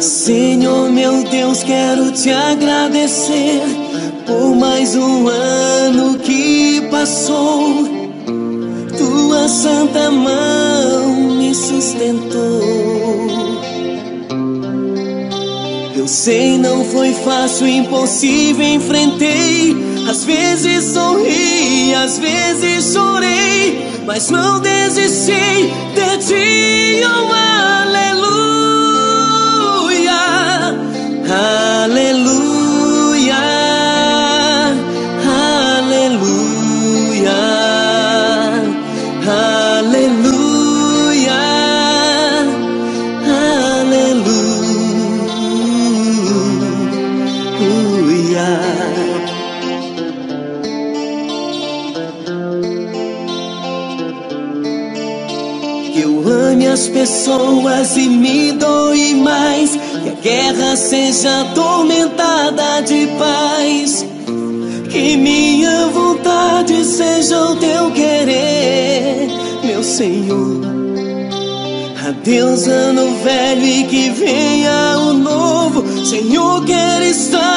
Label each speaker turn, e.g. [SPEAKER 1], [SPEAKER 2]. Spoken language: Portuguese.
[SPEAKER 1] Senhor, meu Deus, quero te agradecer por mais um ano que passou. Tua santa mão me sustentou. Eu sei, não foi fácil, impossível, enfrentei. Às vezes sorri, às vezes chorei, mas não desisti de ti. Aleluia. Que eu ame as pessoas e me doe mais. Que a guerra seja atormentada de paz. Que minha vontade seja o teu querer, meu Senhor. Adeus, ano velho, e que venha o novo. Senhor, quero estar